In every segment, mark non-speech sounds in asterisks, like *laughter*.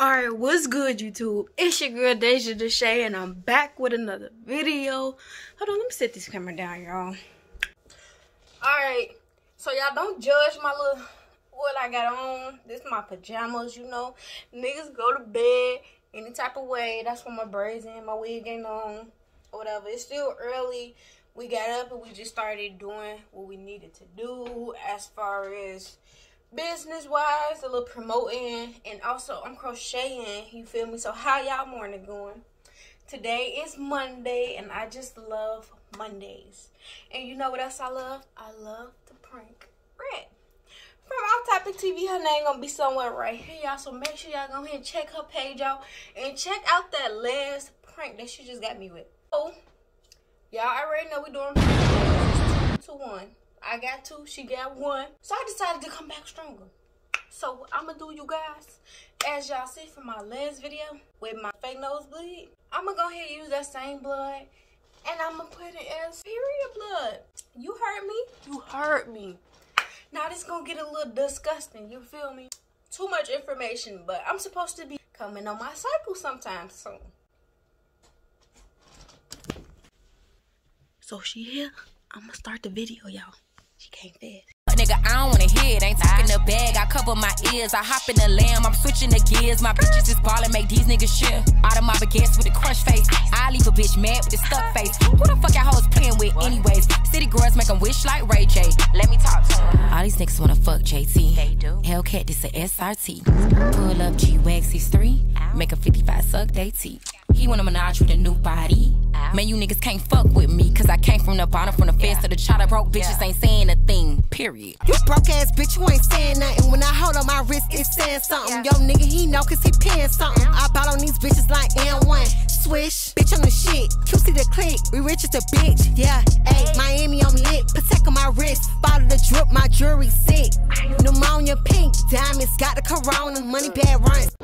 Alright, what's good YouTube? It's your girl Deja Deshay and I'm back with another video. Hold on, let me set this camera down, y'all. Alright, so y'all don't judge my little what I got on. This is my pajamas, you know. Niggas go to bed any type of way. That's when my braids in, my wig ain't on, whatever. It's still early. We got up and we just started doing what we needed to do as far as business wise, a little promoting, and also I'm crocheting. You feel me? So how y'all morning going? Today is Monday, and I just love Mondays. And you know what else I love? I love to prank Red. From Off Topic TV, her name gonna be somewhere right here, y'all. So make sure y'all go ahead and check her page out and check out that last prank that she just got me with. Oh, y'all already know we doing two to one. I got two, she got one. So I decided to come back stronger. So I'm gonna do you guys, as y'all see from my last video with my fake nosebleed, I'm gonna go ahead and use that same blood and I'm gonna put it as period blood. You heard me? You heard me. Now this gonna get a little disgusting, you feel me? Too much information, but I'm supposed to be coming on my cycle sometime soon. So she here? I'm gonna start the video, y'all. She came fast. Nigga, I don't wanna hear it. Ain't talking the bag. I cover my ears. I hop in the lamb. I'm switching the gears. My bitches is ballin', make these niggas shit. Out of my baguettes with a crush face. I leave a bitch mad with a stuck face. Who the fuck y'all hoes playing with, anyways? City girls make them wish like Ray J. Let me talk to them. All these niggas wanna fuck JT. They do. Hellcat, this a SRT. Pull up G Wags, he's three. Make a 55 suck, they teeth. He wanna menage with a new body. Man, you niggas can't fuck with me, cause I came from the bottom, from the fence to the chopper. Broke bitches ain't saying a thing, period. You broke ass bitch, you ain't saying nothing. When I hold on my wrist, it's saying something. Yo, nigga, he know cause he paying something. I bought on these bitches like N1. Swish, bitch on the shit. QC the click, we rich as a bitch. Yeah, ayy, Miami, I'm lit. Protect on my wrist. Bottle the drip, my jewelry sick. Pneumonia pink, diamonds, got the corona. Money bad runs.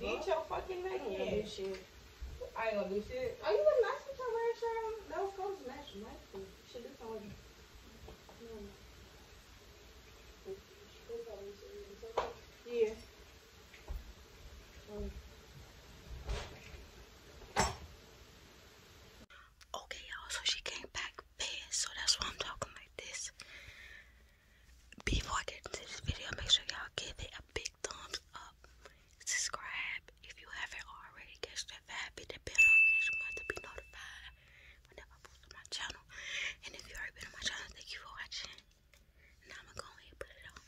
Eat your fucking neck in. Shit. I ain't gonna do shit. Are you a nice with your red shirt on? That was close to match my Shit, this on. Yeah. Okay, y'all. So she came back fast, so that's why I'm talking like this. Before I get into this video, make sure y'all give it a big thumbs up. Subscribe if you haven't already. Catch that vibe, hit that bell notification button to be notified whenever I post on my channel. And if you already been on my channel, thank you for watching. Now I'm gonna go ahead and put it on.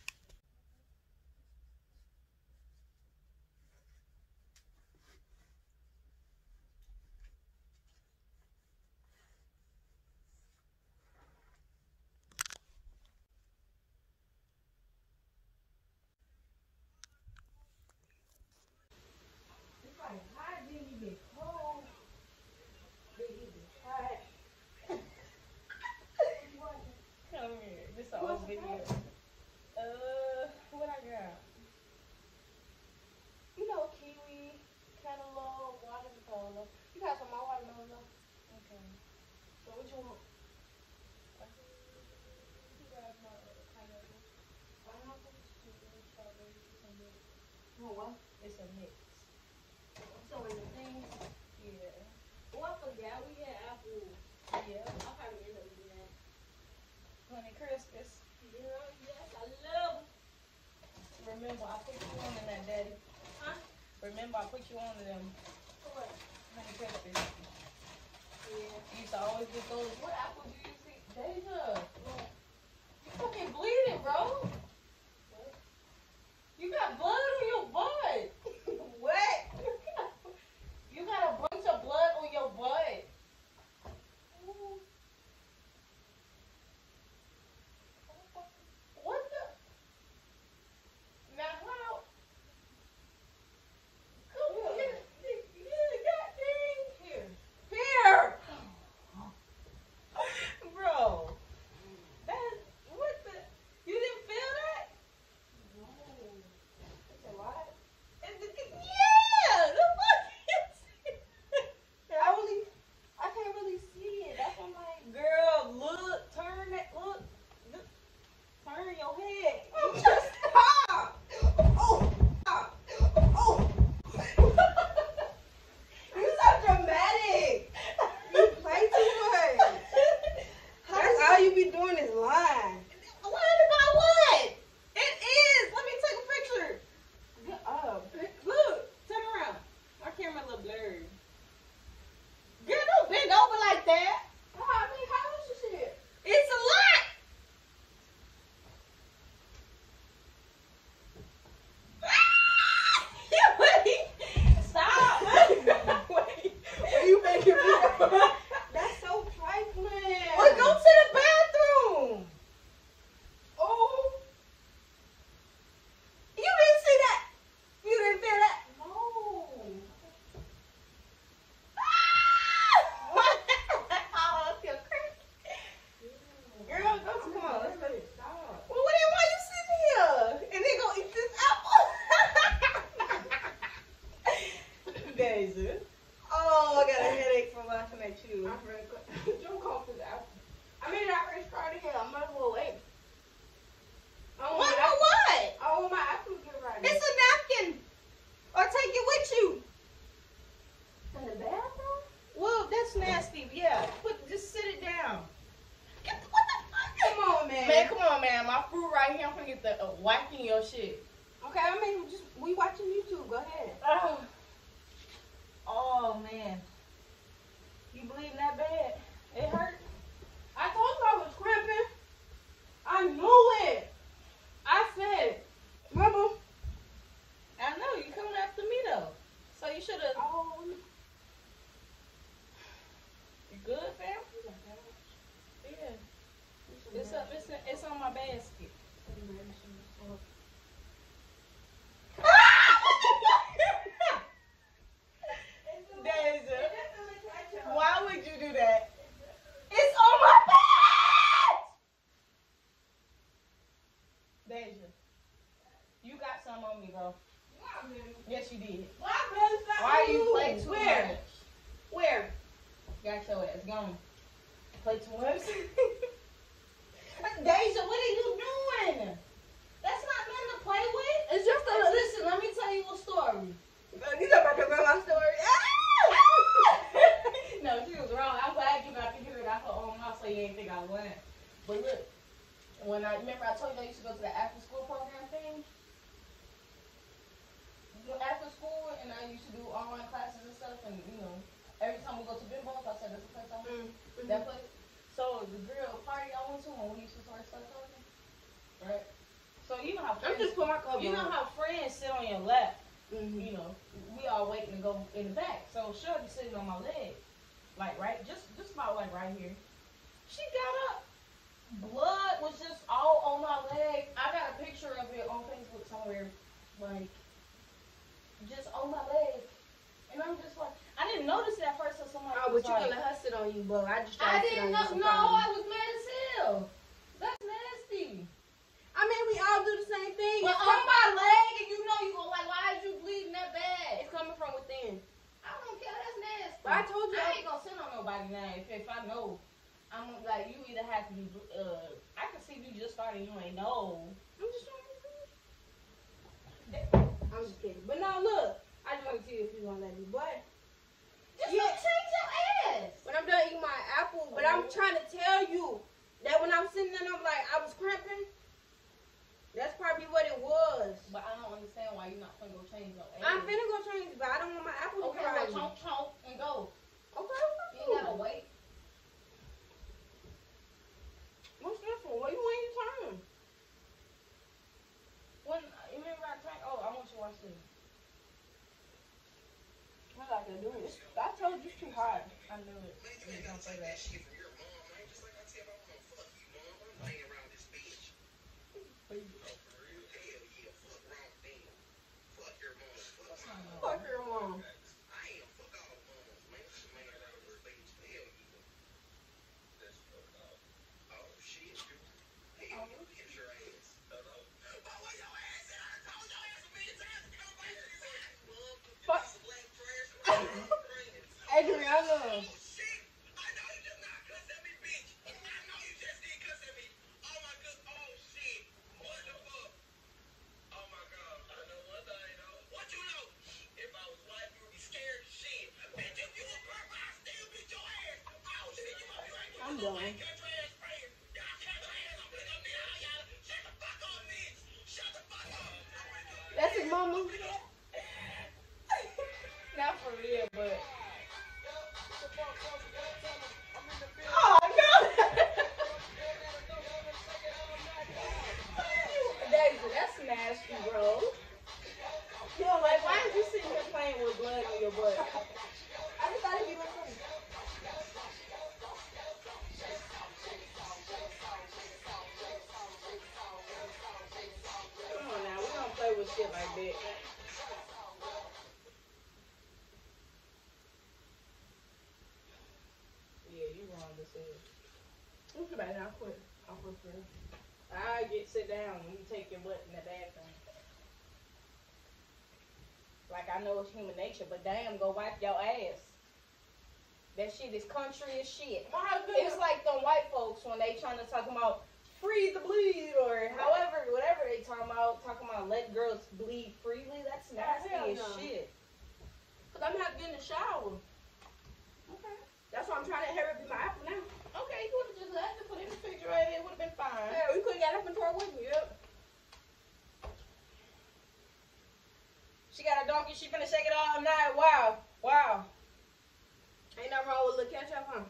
Come here. This is an old video. Uh, what I got? You know, kiwi, cantaloupe, watermelon. You got some more watermelon? Okay. So what you want? You got my pineapple. Pineapple, strawberry, some mix. You want what? It's a mix. So in the things, yeah. Oh, I forgot we had apple. Yeah, I'll probably end up doing that. Honey Crispus. Yeah, yes, I love. Remember, I put you on to that, Daddy. Huh? Remember, I put you on to them. Honey Crispus. Yeah. You used to always get those. What apple do you see? Deja. Whacking your shit. Okay, I mean, just we watching YouTube. Go ahead. Oh. *sighs* oh man. You bleeding that bad? It hurt? I told you I was cramping. I knew it. I said. Remember? I know you coming after me though. So you should have. Oh. You good, fam? Yeah. It's up. It's it's on my basket. Deja, why would you do that? It's on my bed. Deja, you got some on me, bro. Yes, you did. Why you play too Where? much? Where? Got your ass gone. Play too much. Deja, what are you doing? That's not nothing to play with. It's just a Listen, let me tell you a story. You know about to tell my story. no, she was wrong. I'm glad you got to hear it out her own mouth so you ain't think I lying. But look, when I remember I told you I used to go to the after school program thing. After school, and I used to do online classes and stuff, and you know, every time we go to Bimbo's, I said that's the place I went. Mm-hmm. That place. So the girl party I went to when we used to start stuff talking, right? So you know how I'm friends, just putting my cover you know how friends sit on your lap Mhm. you know, we all waiting to go in the back. So Shorty sitting on my leg, like right, just just about like right here. She got up, blood was just all on my leg. I got a picture of it on Facebook somewhere, like just on my leg. And I'm just like, I didn't notice it at first until somebody Oh, was but you like, gonna sit on you, but I just tried I didn't know. No. I was mad as hell. That's nasty. I mean, we all do the same thing. But It's on my leg, and you know you go like, why is you bleeding that bad? it's coming from within. I don't care. That's nasty. But I told you- I ain't gonna send on nobody now. If, if I know, I'm like you either have to be. Uh, I can see you just started. You ain't know. I'm just trying to I'm just kidding. But no, look. I just want to see if you gonna let me. But Just Yeah. change your ass. when I'm done eating my apple, but I'm trying to tell you that when I'm sitting there, and I'm like, I was cramping. That's probably what it was. But I don't understand why you're not gonna go change your ass. I'm finna go change, but I don't want my apple to Okay, cry. so chomp chomp and go. Okay, You ain't gotta wait. What's stressful? What you ain't turn? When you remember I drank. Oh, I want you to watch this. I like to it. I told you it's too hard. I knew it. You was gonna say that. Nasty, bro. Yo, like, why is you sitting here playing with blood on your butt? I just thought it'd be funny. Come on now, we don't play with shit like that. Yeah, you wrong to say it. I'm too bad. I quit. I quit for. I get sit down when you take your butt in the bathroom. Like I know it's human nature, but damn, go wipe your ass. That shit is country as shit. It's like them white folks when they trying to talk about free the bleed or however, whatever they talking about, talking about let girls bleed freely. That's nasty as no. shit. Cause I'm not getting in the shower. Okay. That's why I'm trying to hurry up in my apple now. Okay, you would have just left it, put it in the refrigerator, it would have been fine. Yeah, we could have got up and tore with me. Yep. She got a donkey, she finna shake it all night. Wow. Wow. Ain't nothing wrong with a little ketchup, huh?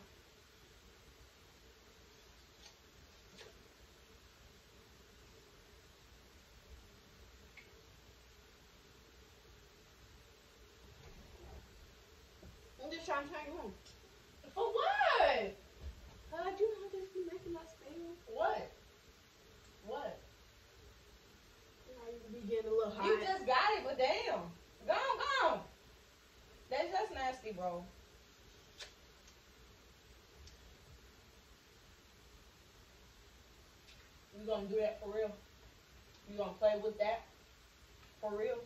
I'm just trying to tell you. For what? Uh, you know this be making us feel. What? What? You know, you be getting a little hot. You just got it, but damn. Go on, go on. That's just nasty, bro. You gonna do that for real? You gonna play with that? For real?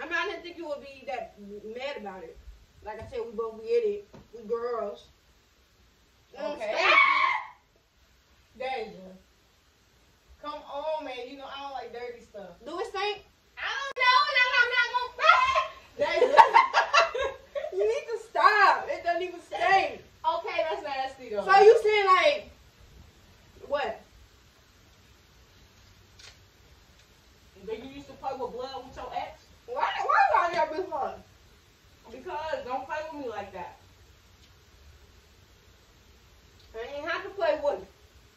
I mean, I didn't think you would be that mad about it. Like I said, we both get it. We girls. Okay. *laughs* Deja. Come on, man. You know I don't like dirty stuff. Do it stink? I don't know, and I'm not Deja. you need to stop. It doesn't even stink. gonna. Okay, that's nasty though. So you saying like what? Did you used to play with blood with your ex? Why? Why y'all never been hard? Because don't play with me like that. I ain't have to play with her.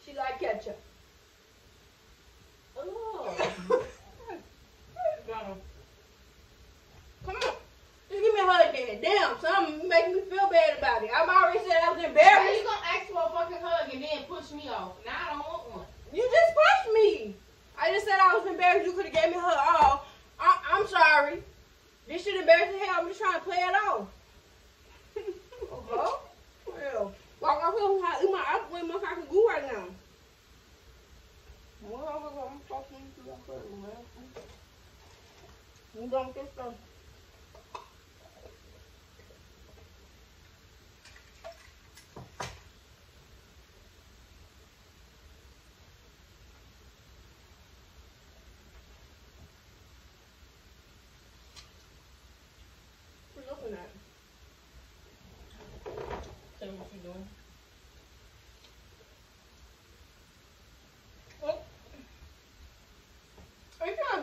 She like ketchup. Ugh. Gonna- Come on. Just give me a hug then. Damn, something making me feel bad about it. I'm already said I was How embarrassed. you gonna ask for a fucking hug and then push me off? Now I don't want one. You just pushed me. I just said I was embarrassed. You could have gave me a hug. Oh, I, I'm sorry. This shit embarrassing hell. I'm just trying to play it off. uh-huh. Well, walk off here. I eat my apple with my fucking goo right now. Well, I'm fucking you up there, man. You don't get some. What you looking at? Tell me what you doing.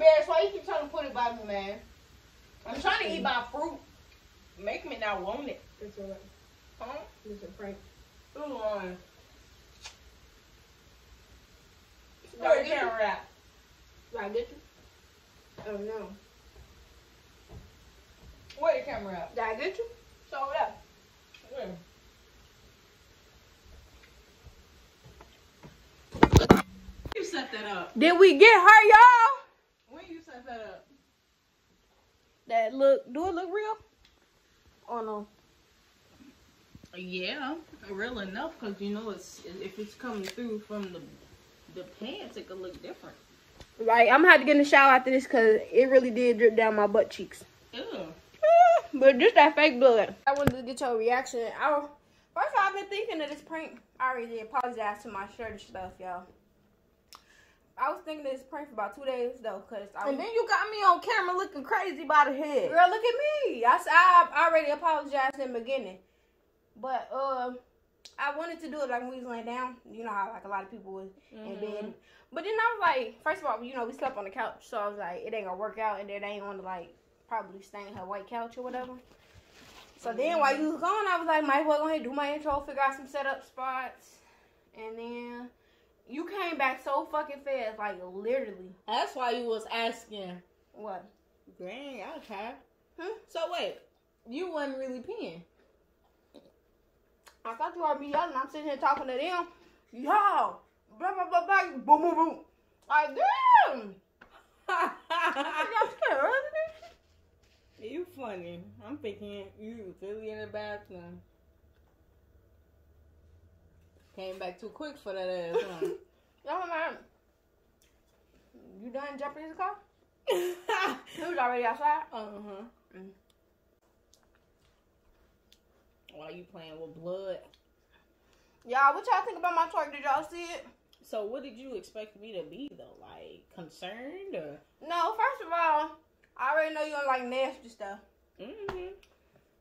Are you feeling embarrassed? Why you keep trying to put it by me, man? I'm trying to eat my fruit. Make me not want it. It's alright. Huh? It's a prank. Who on? Did Where the you? camera at? Did I get you? Oh no. Where the camera at? Did I get you? So over there. Where? You set that up. Did we get her, y'all? When you set that up? That look, do it look real? Oh no. Yeah, real enough because you know it's if it's coming through from the the pants, it could look different. Right, I'm gonna have to get in the shower after this because it really did drip down my butt cheeks. Ew. *laughs* But just that fake blood. I wanted to get your reaction. I first of all, I've been thinking of this prank. I already apologized to my shirt and stuff, y'all. I was thinking this prank for about two days though, cause I And then you got me on camera looking crazy by the head. Girl, look at me. I I already apologized in the beginning. But uh, I wanted to do it like when we was laying down. You know how like a lot of people was in bed. But then I was like, first of all, you know, we slept on the couch. So I was like, it ain't gonna work out. And then they ain't gonna like probably stain her white couch or whatever. So then while you was gone, I was like, might as well go ahead and do my intro, figure out some setup spots. And then you came back so fucking fast, like literally. That's why you was asking. What? Dang, okay. Hmm? So wait, you wasn't really peeing. I thought you heard me yelling. I'm sitting here talking to them. Yo, blah blah blah blah. Boom boom boom. Like damn. *laughs* Y'all scared you funny. I'm thinking you really in the bathroom. Came back too quick for that ass, huh? *laughs* Y'all man. You done jumping in the car? *laughs* He was already outside. uh-huh. While you playing with blood. Y'all, what y'all think about my twerk? Did y'all see it? So what did you expect me to be though? Like concerned or? No, first of all, I already know you don't like nasty stuff. Mm-hmm.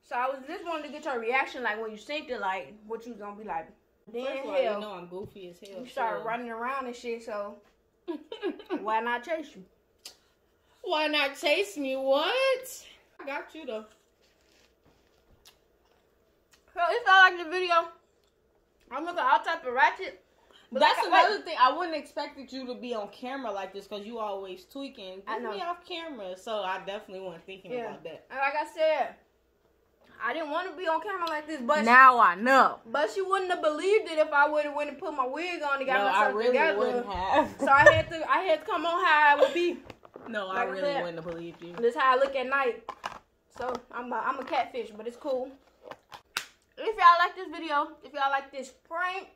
So I was just wanted to get your reaction, like when you synced it, like what you was gonna be like. Then First of all, hell, you know I'm goofy as hell. you start so- running around and shit. So *laughs* why not chase you? Why not chase me? What? I got you though. So if y'all like the video, I'm looking all type of ratchet. But That's like, another thing. I wouldn't expected you to be on camera like this because you always tweaking. Get I know. me off camera, so I definitely wasn't thinking Yeah. about that. And like I said, I didn't want to be on camera like this, but Now I know. but she wouldn't have believed it if I would have went and put my wig on and got No, I myself really together. wouldn't have. So I had to I had to come on how I would be. no, like I I really said. wouldn't have believed you. This how I look at night. So I'm a, I'm a catfish, but it's cool. If y'all like this video, if y'all like this prank,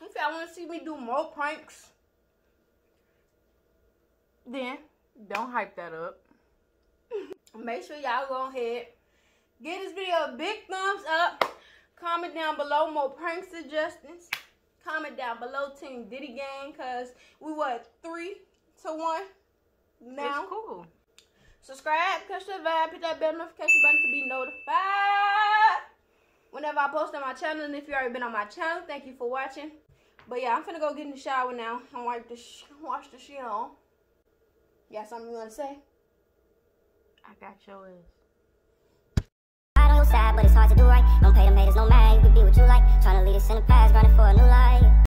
if y'all want to see me do more pranks, then Don't hype that up. *laughs* make sure y'all go ahead, give this video a big thumbs up. Comment down below more prank suggestions. Comment down below Team Diddy Gang, cause we what three to one now. It's cool. Subscribe, catch the vibe, hit that bell notification button to be notified whenever I post on my channel. And if you already been on my channel, thank you for watching. But yeah, I'm finna go get in the shower now and wipe the sh- wash the shit on. Got something you wanna say? I got your ass sad, but it's hard to do right. Don't pay them haters no mind, you can be what you like. Trying to lead us in the past, grinding for a new life.